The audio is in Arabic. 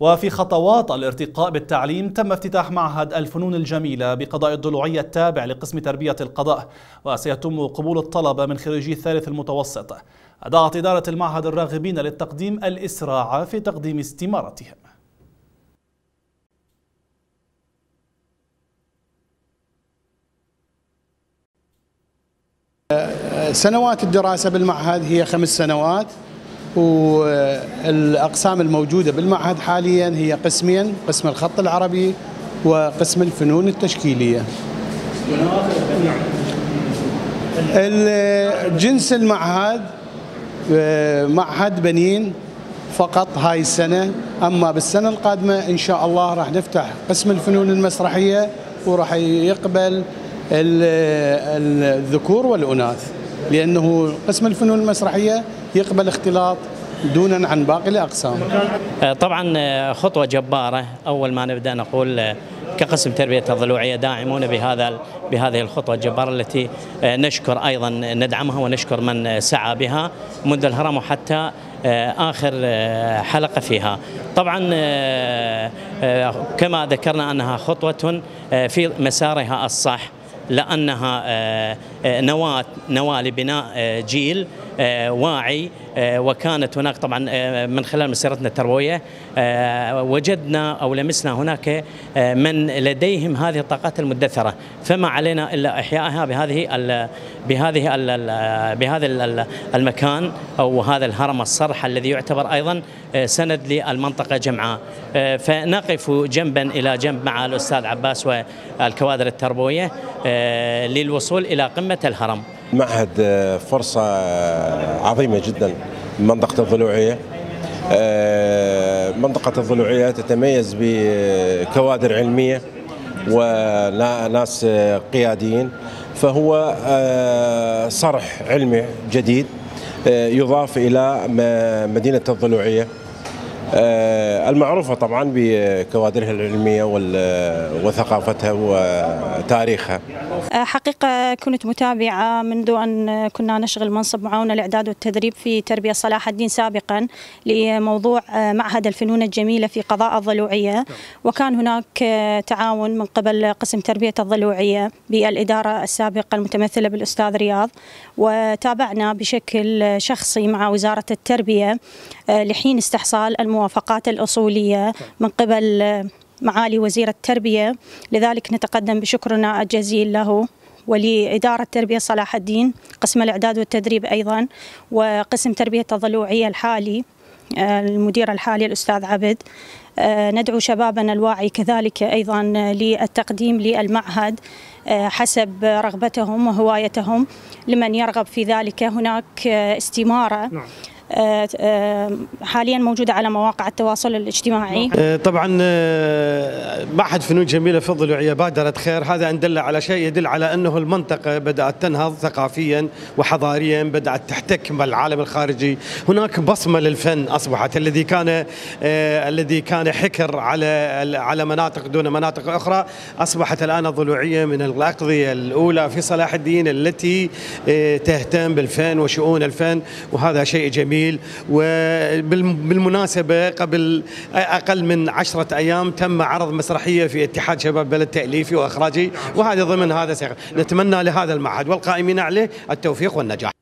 وفي خطوات الارتقاء بالتعليم تم افتتاح معهد الفنون الجميلة بقضاء الضلوعية التابع لقسم تربية القضاء وسيتم قبول الطلبة من خريجي الثالث المتوسط. أدعت إدارة المعهد الراغبين للتقديم الإسراع في تقديم استمارتهم. سنوات الدراسة بالمعهد هي خمس سنوات. والأقسام الموجودة بالمعهد حاليا هي قسمين قسم الخط العربي وقسم الفنون التشكيلية. جنس المعهد معهد بنين فقط هاي السنة أما بالسنة القادمة إن شاء الله راح نفتح قسم الفنون المسرحية وراح يقبل الذكور والأناث لأنه قسم الفنون المسرحية يقبل اختلاط دونا عن باقي الأقسام. آه، طبعا آه، خطوة جبارة. أول ما نبدأ نقول آه، كقسم تربية الضلوعية داعمون بهذا بهذه الخطوة الجبارة التي نشكر أيضا ندعمها ونشكر من سعى بها منذ الهرم وحتى آخر حلقة فيها. طبعا كما ذكرنا أنها خطوة في مسارها الصح. لأنها نواة نواة لبناء جيل واعي وكانت هناك طبعا من خلال مسيرتنا التربويه وجدنا أو لمسنا هناك من لديهم هذه الطاقات المدثرة. فما علينا إلا إحيائها بهذه ال بهذه ال بهذا المكان أو هذا الهرم الصرح الذي يعتبر أيضا سند للمنطقة جمعاء. فنقف جنبا إلى جنب مع الأستاذ عباس والكوادر التربويه للوصول إلى قمة الهرم. معهد آه، فرصة آه، عظيمة جدا. منطقة الضلوعية آه، منطقة الضلوعية تتميز بكوادر علمية وناس قياديين. فهو صرح علمي جديد يضاف إلى مدينة الضلوعية. آه، المعروفة طبعا بكوادرها العلمية وثقافتها وتاريخها. آه، حقيقة كنت متابعة منذ أن كنا نشغل منصب معاونة الإعداد والتدريب في تربية صلاح الدين سابقا لموضوع آه، معهد الفنون الجميلة في قضاء الضلوعية. وكان هناك تعاون من قبل قسم تربية الضلوعية بالإدارة السابقة المتمثلة بالأستاذ رياض. وتابعنا بشكل شخصي مع وزارة التربية لحين استحصال الموافقات الأصولية من قبل معالي وزير التربية. لذلك نتقدم بشكرنا الجزيل له ولإدارة تربية صلاح الدين قسم الإعداد والتدريب أيضا وقسم تربية الضلوعية الحالي المدير الحالي الأستاذ عبد. ندعو شبابنا الواعي كذلك أيضا للتقديم للمعهد حسب رغبتهم وهوايتهم. لمن يرغب في ذلك هناك استمارة. نعم. آه، آه، حاليا موجودة على مواقع التواصل الاجتماعي. آه، طبعا معهد فنون جميلة في الضلوعية بادرة خير هذا أن دل على شيء يدل على أنه المنطقة بدأت تنهض ثقافيا وحضاريا بدأت تحتك بالعالم الخارجي. هناك بصمة للفن أصبحت الذي كان الذي كان حكر على على مناطق دون مناطق أخرى. أصبحت الآن الضلوعية من الأقضية الأولى في صلاح الدين التي تهتم بالفن وشؤون الفن وهذا شيء جميل. جميل وبالمناسبة قبل أقل من عشرة أيام تم عرض مسرحية في اتحاد شباب بلد تأليفي وإخراجي وهذا ضمن هذا سيغ. نتمنى لهذا المعهد والقائمين عليه التوفيق والنجاح